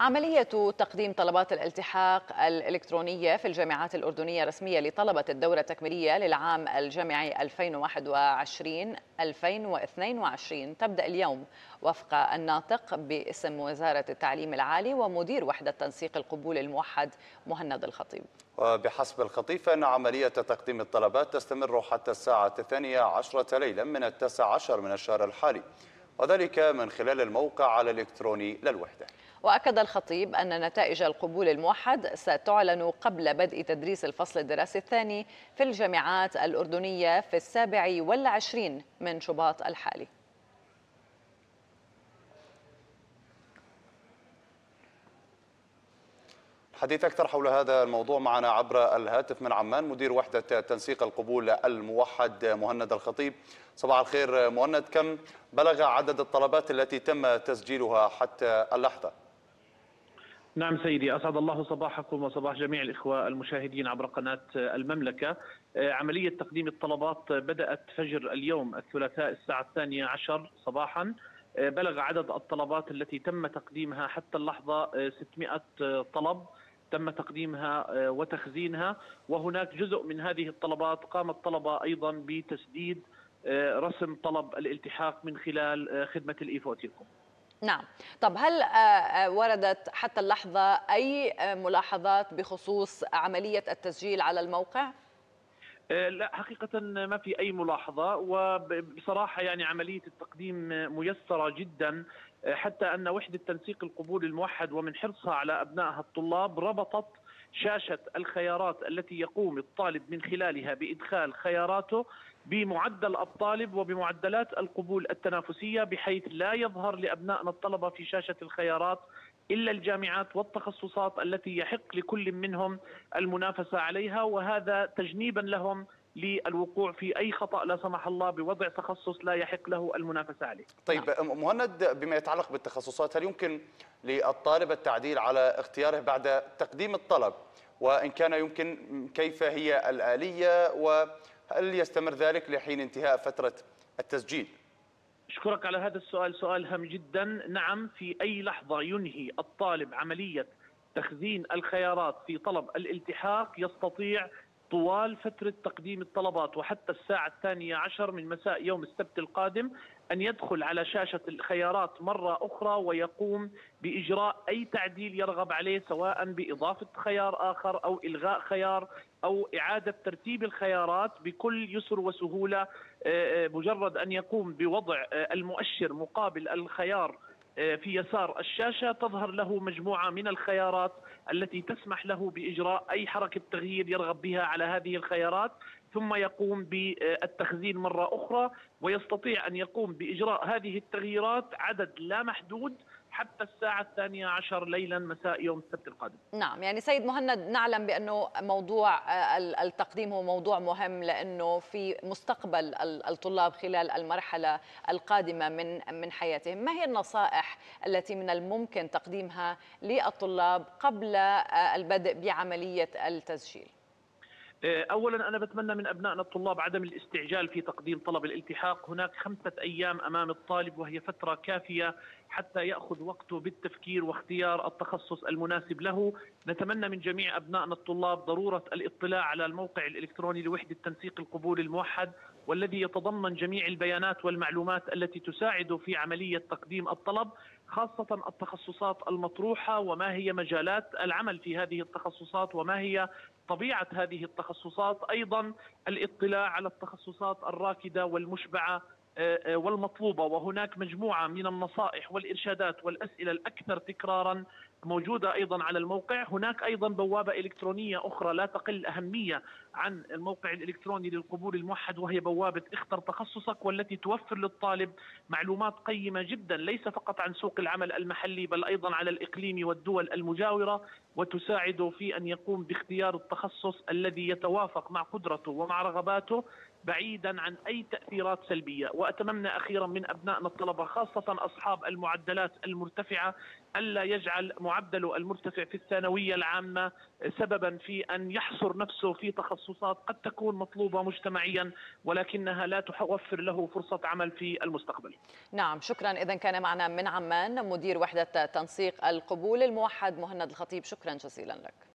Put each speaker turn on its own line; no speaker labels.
عملية تقديم طلبات الالتحاق الإلكترونية في الجامعات الأردنية رسمية لطلبة الدورة التكميلية للعام الجامعي 2021-2022 تبدأ اليوم وفق الناطق باسم وزارة التعليم العالي ومدير وحدة تنسيق القبول الموحد مهند الخطيب.
وبحسب الخطيب فإن عملية تقديم الطلبات تستمر حتى الساعة الثانية عشرة ليلا من التاسع عشر من الشهر الحالي وذلك من خلال الموقع الإلكتروني للوحدة.
وأكد الخطيب أن نتائج القبول الموحد ستعلن قبل بدء تدريس الفصل الدراسي الثاني في الجامعات الأردنية في السابع والعشرين من شباط الحالي.
حديث أكثر حول هذا الموضوع معنا عبر الهاتف من عمان مدير وحدة تنسيق القبول الموحد مهند الخطيب. صباح الخير مهند كم بلغ عدد الطلبات التي تم تسجيلها حتى اللحظة؟
نعم سيدي أسعد الله صباحكم وصباح جميع الإخوة المشاهدين عبر قناة المملكة. عملية تقديم الطلبات بدأت فجر اليوم الثلاثاء الساعة الثانية عشر صباحا. بلغ عدد الطلبات التي تم تقديمها حتى اللحظة 600 طلب تم تقديمها وتخزينها. وهناك جزء من هذه الطلبات قام الطلبة أيضا بتسديد رسم طلب الالتحاق من خلال خدمة الإيفوتيكوم.
نعم طب هل وردت حتى اللحظة أي ملاحظات بخصوص عملية التسجيل على الموقع؟
لا حقيقة ما في أي ملاحظة وبصراحة يعني عملية التقديم ميسرة جدا حتى أن وحدة تنسيق القبول الموحد ومن حرصها على أبنائها الطلاب ربطت شاشة الخيارات التي يقوم الطالب من خلالها بإدخال خياراته بمعدل الطالب وبمعدلات القبول التنافسية بحيث لا يظهر لأبنائنا الطلبة في شاشة الخيارات إلا الجامعات والتخصصات التي يحق لكل منهم المنافسة عليها وهذا تجنيبا لهم للوقوع في أي خطأ لا سمح الله بوضع تخصص لا يحق له المنافسة عليه.
طيب مهند بما يتعلق بالتخصصات هل يمكن للطالب التعديل على اختياره بعد تقديم الطلب؟ وإن كان يمكن كيف هي الآلية؟ وهل يستمر ذلك لحين انتهاء فترة التسجيل؟
أشكرك على هذا السؤال سؤال هام جدا. نعم في أي لحظة ينهي الطالب عملية تخزين الخيارات في طلب الالتحاق يستطيع طوال فترة تقديم الطلبات وحتى الساعة الثانية عشر من مساء يوم السبت القادم أن يدخل على شاشة الخيارات مرة أخرى ويقوم بإجراء أي تعديل يرغب عليه سواء بإضافة خيار آخر أو إلغاء خيار أو إعادة ترتيب الخيارات بكل يسر وسهولة. مجرد أن يقوم بوضع المؤشر مقابل الخيار في يسار الشاشة تظهر له مجموعة من الخيارات التي تسمح له بإجراء أي حركة تغيير يرغب بها على هذه الخيارات ثم يقوم بالتخزين مرة أخرى ويستطيع أن يقوم بإجراء هذه التغييرات عدد لا محدود حتى الساعة الثانية عشر ليلا مساء يوم السبت القادم.
نعم يعني سيد مهند نعلم بأنه موضوع التقديم هو موضوع مهم لأنه في مستقبل الطلاب خلال المرحلة القادمة من من حياتهم. ما هي النصائح التي من الممكن تقديمها للطلاب قبل البدء بعملية التسجيل؟
اولا أنا بتمنى من أبنائنا الطلاب عدم الاستعجال في تقديم طلب الالتحاق، هناك خمسة أيام أمام الطالب وهي فترة كافية حتى يأخذ وقته بالتفكير واختيار التخصص المناسب له، نتمنى من جميع أبنائنا الطلاب ضرورة الاطلاع على الموقع الإلكتروني لوحدة تنسيق القبول الموحد والذي يتضمن جميع البيانات والمعلومات التي تساعد في عملية تقديم الطلب، خاصة التخصصات المطروحة وما هي مجالات العمل في هذه التخصصات وما هي طبيعة هذه التخصصات أيضا الاطلاع على التخصصات الراكدة والمشبعة والمطلوبة. وهناك مجموعة من النصائح والإرشادات والأسئلة الأكثر تكرارا موجودة أيضا على الموقع، هناك أيضا بوابة إلكترونية أخرى لا تقل اهميه عن الموقع الإلكتروني للقبول الموحد وهي بوابة اختر تخصصك والتي توفر للطالب معلومات قيمة جدا ليس فقط عن سوق العمل المحلي بل أيضا على الإقليم والدول المجاورة وتساعده في أن يقوم باختيار التخصص الذي يتوافق مع قدرته ومع رغباته بعيدا عن أي تأثيرات سلبية. واتمنى أخيرا من أبنائنا الطلبة خاصة أصحاب المعدلات المرتفعة ألا يجعل معدله المرتفع في الثانوية العامة سببا في أن يحصر نفسه في تخصصات قد تكون مطلوبة مجتمعيا ولكنها لا توفر له فرصة عمل في المستقبل.
نعم شكرا اذا كان معنا من عمان مدير وحدة تنسيق القبول الموحد مهند الخطيب شكرا جزيلا لك.